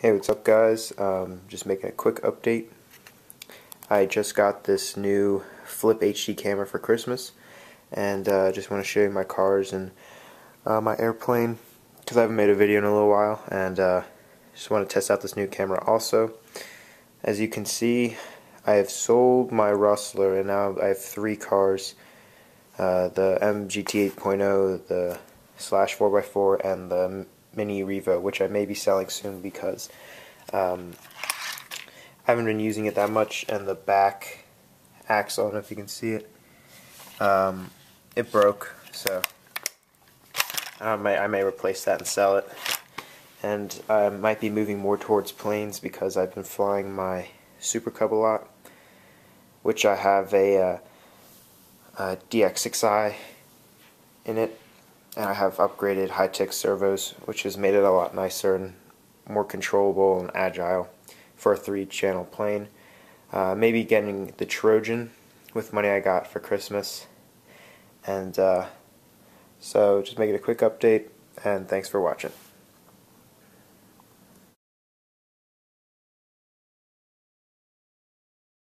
Hey, what's up guys? Um, just making a quick update. I just got this new Flip HD camera for Christmas and uh, just want to show you my cars and uh, my airplane because I haven't made a video in a little while and uh, just want to test out this new camera also. As you can see, I have sold my Rustler and now I have three cars. Uh, the MGT 8.0, the Slash 4x4, and the Mini Revo, which I may be selling soon because um, I haven't been using it that much, and the back axle, I don't know if you can see it, um, it broke, so I may, I may replace that and sell it. And I might be moving more towards planes because I've been flying my Super Cub a lot, which I have a, uh, a DX6i in it and I have upgraded Hitec servos which has made it a lot nicer and more controllable and agile for a three channel plane. Uh, maybe getting the Trojan with money I got for Christmas and uh, so just making a quick update and thanks for watching.